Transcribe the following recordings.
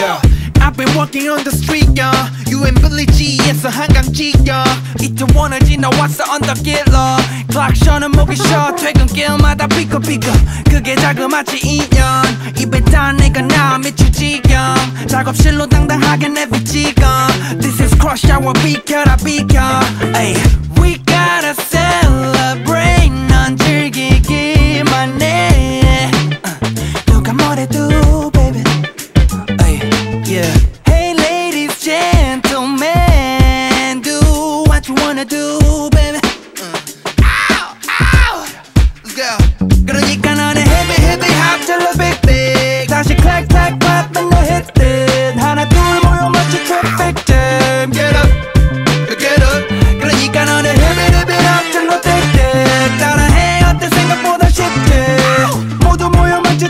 Yeah, I've been walking on the street, yeah. You and Billy G에서 한강지, yeah. 이태원을 지나왔어 언덕길로. 클락션은 목이 쉬어. 퇴근길마다 삐걱삐걱. 그게 자그마치 인연. 입에 다 내가 나 미칠 지경. 작업실로 당당하게 내비 지금. This is crush hour 비켜라 비켜. Ay, we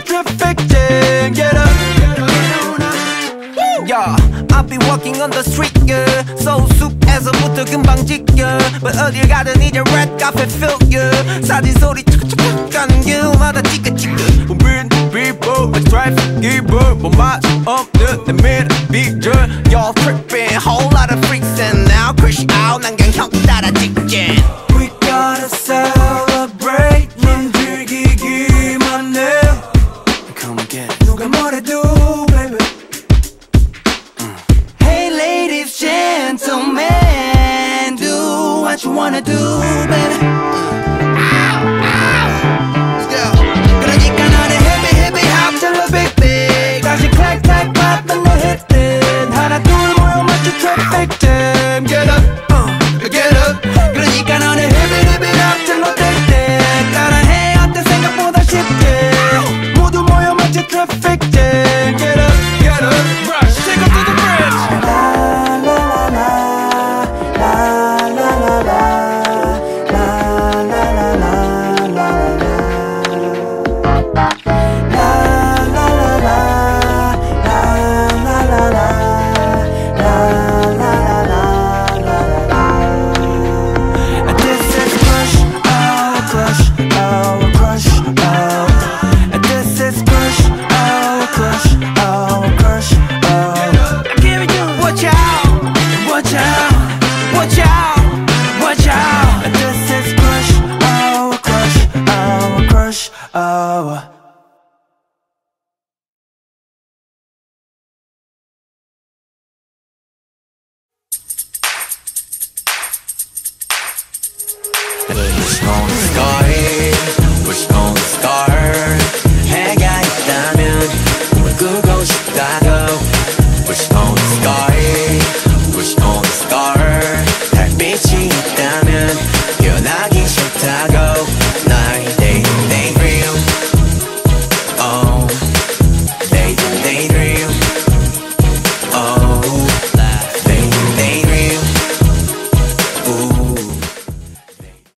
모여 마치 traffic jam. Get up, get up. Yeah, I've been walking on the street, yeah. So 숲에서부터 금방 지겨. But 어딜 가든 이제 red carpet feel, yeah. 사진 소리 툭툭툭 가는 길마다 찌끄찌끄. We're people, a traffic giver. 뭐 맛 없는 내 미래 비전. Y'all tripping, whole lot of freaks and now crash out. 난 그냥 형 따라 직진. again. 누가 뭐래도, baby. Hey ladies, gentlemen, do what you wanna do, baby. Stone sky.